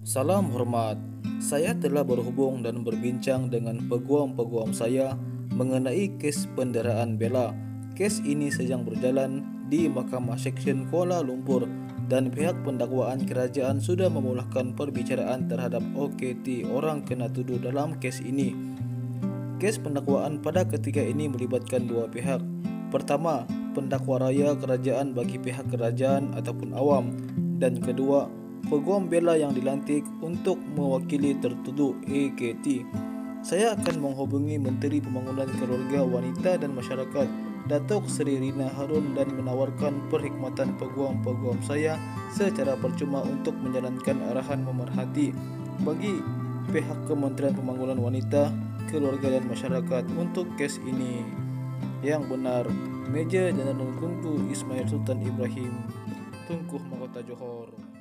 Salam hormat. Saya telah berhubung dan berbincang dengan peguam-peguam saya mengenai kes penderaan Bella. Kes ini sedang berjalan di Mahkamah Seksyen Kuala Lumpur dan pihak pendakwaan kerajaan sudah memulahkan perbicaraan terhadap OKT orang kena tuduh dalam kes ini. Kes pendakwaan pada ketika ini melibatkan dua pihak. Pertama, pendakwa raya kerajaan bagi pihak kerajaan ataupun awam dan kedua, peguam bela yang dilantik untuk mewakili tertuduh AKT. Saya akan menghubungi Menteri Pembangunan Keluarga Wanita dan Masyarakat Datuk Seri Rina Harun dan menawarkan perkhidmatan peguam-peguam saya secara percuma untuk menjalankan arahan memerhati bagi pihak Kementerian Pembangunan Wanita, Keluarga dan Masyarakat untuk kes ini. Yang benar, Meja Jeneral Tunku Ismail Sultan Ibrahim, Tunku Mahkota Johor.